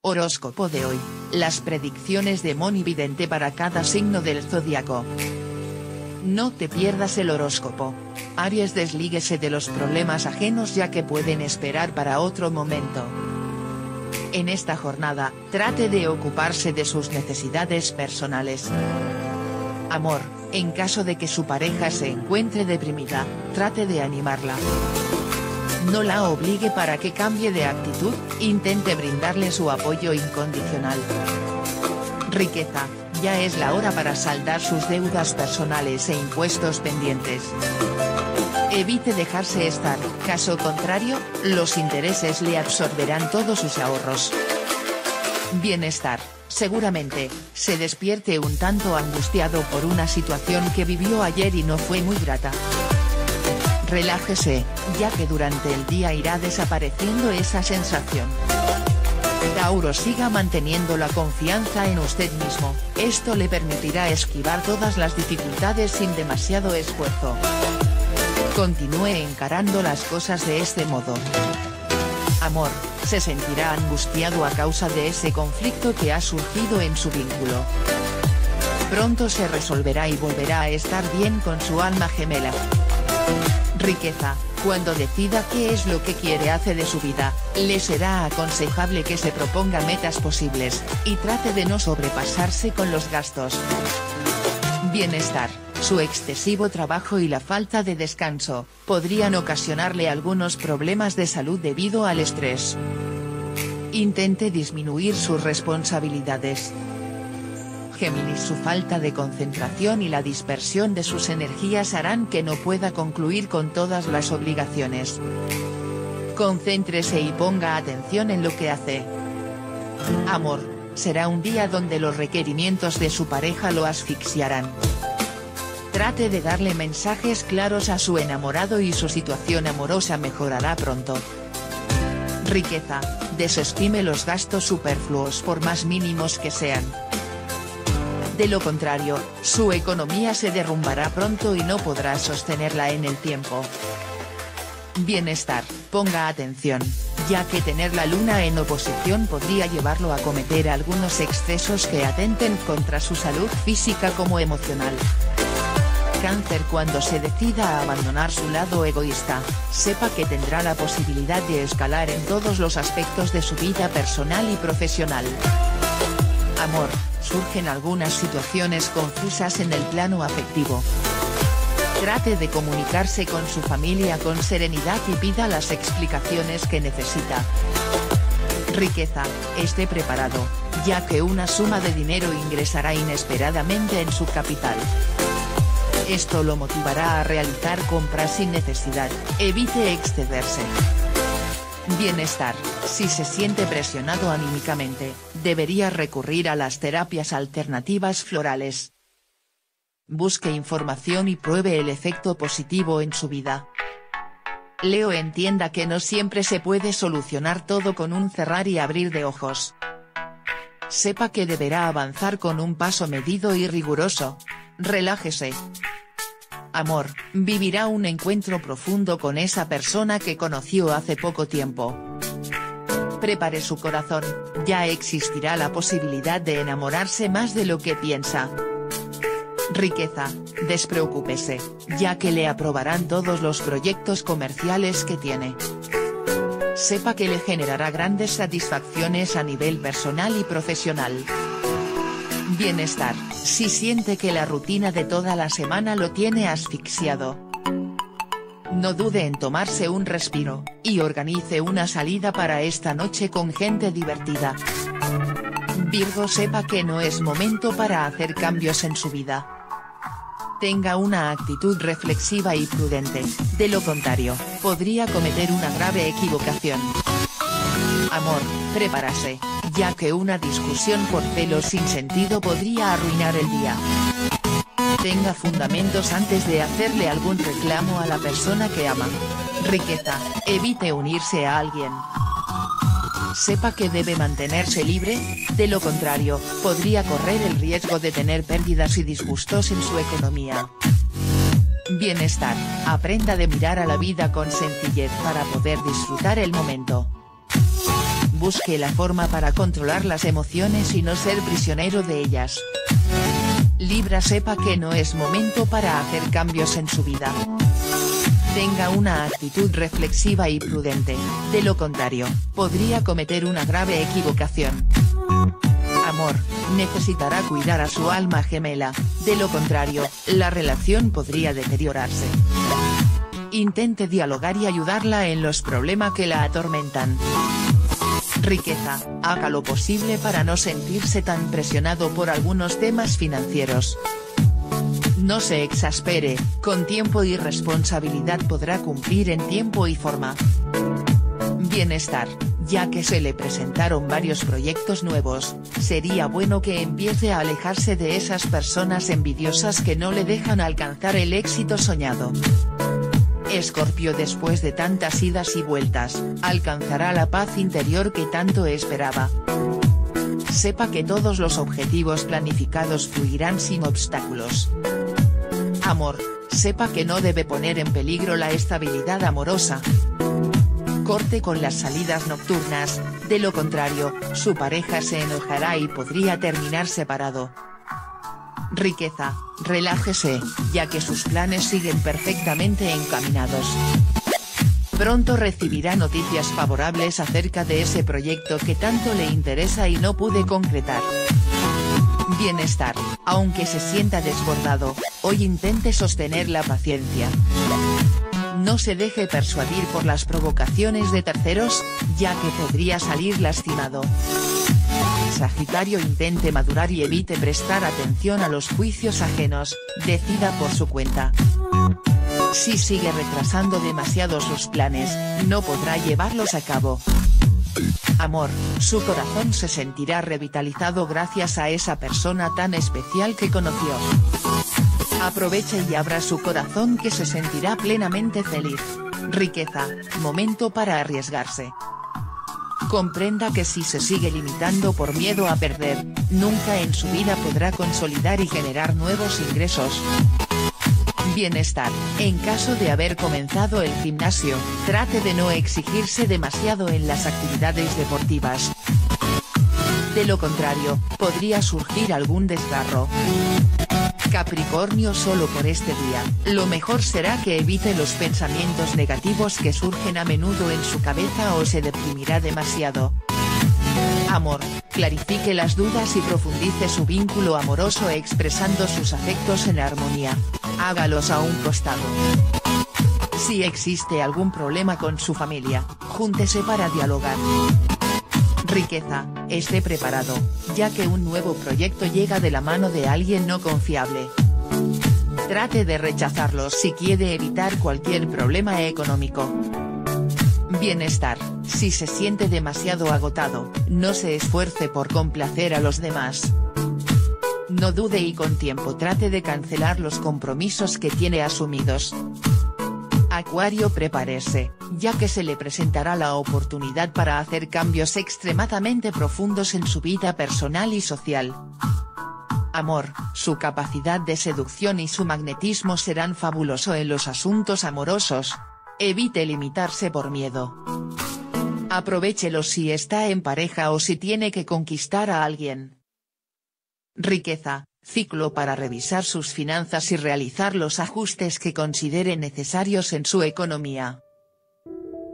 Horóscopo de hoy, las predicciones de Moni Vidente para cada signo del zodiaco. No te pierdas el horóscopo. Aries deslíguese de los problemas ajenos ya que pueden esperar para otro momento. En esta jornada, trate de ocuparse de sus necesidades personales. Amor, en caso de que su pareja se encuentre deprimida, trate de animarla. No la obligue para que cambie de actitud, intente brindarle su apoyo incondicional. Riqueza, ya es la hora para saldar sus deudas personales e impuestos pendientes. Evite dejarse estar, caso contrario, los intereses le absorberán todos sus ahorros. Bienestar, seguramente, se despierte un tanto angustiado por una situación que vivió ayer y no fue muy grata. Relájese, ya que durante el día irá desapareciendo esa sensación. Tauro siga manteniendo la confianza en usted mismo, esto le permitirá esquivar todas las dificultades sin demasiado esfuerzo. Continúe encarando las cosas de este modo. Amor, se sentirá angustiado a causa de ese conflicto que ha surgido en su vínculo. Pronto se resolverá y volverá a estar bien con su alma gemela. Riqueza, cuando decida qué es lo que quiere hacer de su vida, le será aconsejable que se proponga metas posibles, y trate de no sobrepasarse con los gastos. Bienestar, su excesivo trabajo y la falta de descanso, podrían ocasionarle algunos problemas de salud debido al estrés. Intente disminuir sus responsabilidades. Géminis su falta de concentración y la dispersión de sus energías harán que no pueda concluir con todas las obligaciones. Concéntrese y ponga atención en lo que hace. Amor, será un día donde los requerimientos de su pareja lo asfixiarán. Trate de darle mensajes claros a su enamorado y su situación amorosa mejorará pronto. Riqueza, desestime los gastos superfluos por más mínimos que sean. De lo contrario, su economía se derrumbará pronto y no podrá sostenerla en el tiempo. Bienestar, ponga atención, ya que tener la luna en oposición podría llevarlo a cometer algunos excesos que atenten contra su salud física como emocional. Cáncer Cuando se decida a abandonar su lado egoísta, sepa que tendrá la posibilidad de escalar en todos los aspectos de su vida personal y profesional. Amor, surgen algunas situaciones confusas en el plano afectivo. Trate de comunicarse con su familia con serenidad y pida las explicaciones que necesita. Riqueza, esté preparado, ya que una suma de dinero ingresará inesperadamente en su capital. Esto lo motivará a realizar compras sin necesidad, evite excederse. Bienestar, si se siente presionado anímicamente, debería recurrir a las terapias alternativas florales. Busque información y pruebe el efecto positivo en su vida. Leo entienda que no siempre se puede solucionar todo con un cerrar y abrir de ojos. Sepa que deberá avanzar con un paso medido y riguroso. Relájese. Amor, vivirá un encuentro profundo con esa persona que conoció hace poco tiempo. Prepare su corazón, ya existirá la posibilidad de enamorarse más de lo que piensa. Riqueza, despreocúpese, ya que le aprobarán todos los proyectos comerciales que tiene. Sepa que le generará grandes satisfacciones a nivel personal y profesional. Bienestar, si siente que la rutina de toda la semana lo tiene asfixiado. No dude en tomarse un respiro, y organice una salida para esta noche con gente divertida. Virgo sepa que no es momento para hacer cambios en su vida. Tenga una actitud reflexiva y prudente, de lo contrario, podría cometer una grave equivocación. Amor, prepárase, ya que una discusión por celos sin sentido podría arruinar el día. Tenga fundamentos antes de hacerle algún reclamo a la persona que ama. Riqueza, evite unirse a alguien. sepa que debe mantenerse libre, de lo contrario, podría correr el riesgo de tener pérdidas y disgustos en su economía. Bienestar, aprenda de mirar a la vida con sencillez para poder disfrutar el momento. Busque la forma para controlar las emociones y no ser prisionero de ellas. Libra sepa que no es momento para hacer cambios en su vida. Tenga una actitud reflexiva y prudente, de lo contrario, podría cometer una grave equivocación. Amor, necesitará cuidar a su alma gemela, de lo contrario, la relación podría deteriorarse. Intente dialogar y ayudarla en los problemas que la atormentan. Riqueza, haga lo posible para no sentirse tan presionado por algunos temas financieros. No se exaspere, con tiempo y responsabilidad podrá cumplir en tiempo y forma. Bienestar, ya que se le presentaron varios proyectos nuevos, sería bueno que empiece a alejarse de esas personas envidiosas que no le dejan alcanzar el éxito soñado. Escorpio después de tantas idas y vueltas, alcanzará la paz interior que tanto esperaba. Sepa que todos los objetivos planificados fluirán sin obstáculos. Amor, sepa que no debe poner en peligro la estabilidad amorosa. Corte con las salidas nocturnas, de lo contrario, su pareja se enojará y podría terminar separado. Riqueza, relájese, ya que sus planes siguen perfectamente encaminados. Pronto recibirá noticias favorables acerca de ese proyecto que tanto le interesa y no pude concretar. Bienestar, aunque se sienta desbordado, hoy intente sostener la paciencia. No se deje persuadir por las provocaciones de terceros, ya que podría salir lastimado. Sagitario intente madurar y evite prestar atención a los juicios ajenos, decida por su cuenta. Si sigue retrasando demasiado sus planes, no podrá llevarlos a cabo. Amor, su corazón se sentirá revitalizado gracias a esa persona tan especial que conoció. Aproveche y abra su corazón que se sentirá plenamente feliz. Riqueza, momento para arriesgarse. Comprenda que si se sigue limitando por miedo a perder, nunca en su vida podrá consolidar y generar nuevos ingresos. Bienestar, en caso de haber comenzado el gimnasio, trate de no exigirse demasiado en las actividades deportivas. De lo contrario, podría surgir algún desgarro. Capricornio solo por este día, lo mejor será que evite los pensamientos negativos que surgen a menudo en su cabeza o se deprimirá demasiado. Amor, clarifique las dudas y profundice su vínculo amoroso expresando sus afectos en armonía. Hágalos a un costado. Si existe algún problema con su familia, júntese para dialogar. Riqueza, esté preparado, ya que un nuevo proyecto llega de la mano de alguien no confiable. Trate de rechazarlos si quiere evitar cualquier problema económico. Bienestar, si se siente demasiado agotado, no se esfuerce por complacer a los demás. No dude y con tiempo trate de cancelar los compromisos que tiene asumidos. Acuario prepárese, ya que se le presentará la oportunidad para hacer cambios extremadamente profundos en su vida personal y social. Amor, su capacidad de seducción y su magnetismo serán fabuloso en los asuntos amorosos. Evite limitarse por miedo. Aprovechelo si está en pareja o si tiene que conquistar a alguien. Riqueza, ciclo para revisar sus finanzas y realizar los ajustes que considere necesarios en su economía.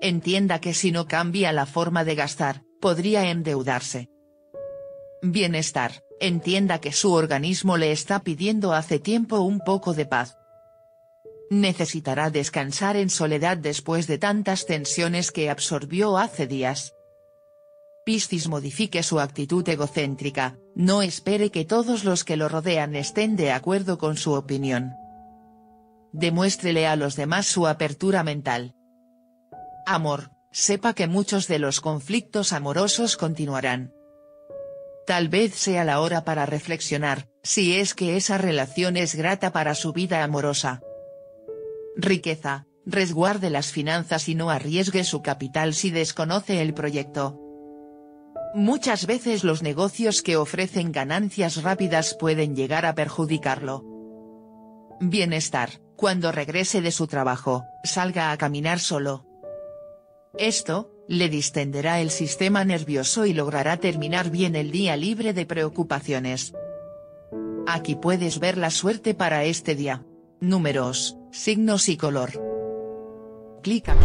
Entienda que si no cambia la forma de gastar, podría endeudarse. Bienestar, entienda que su organismo le está pidiendo hace tiempo un poco de paz. Necesitará descansar en soledad después de tantas tensiones que absorbió hace días. Piscis modifique su actitud egocéntrica, no espere que todos los que lo rodean estén de acuerdo con su opinión. Demuéstrele a los demás su apertura mental. Amor, sepa que muchos de los conflictos amorosos continuarán. Tal vez sea la hora para reflexionar, si es que esa relación es grata para su vida amorosa. Riqueza, resguarde las finanzas y no arriesgue su capital si desconoce el proyecto. Muchas veces los negocios que ofrecen ganancias rápidas pueden llegar a perjudicarlo. Bienestar, cuando regrese de su trabajo, salga a caminar solo. Esto, le distenderá el sistema nervioso y logrará terminar bien el día libre de preocupaciones. Aquí puedes ver la suerte para este día. Números, signos y color. Clic aquí.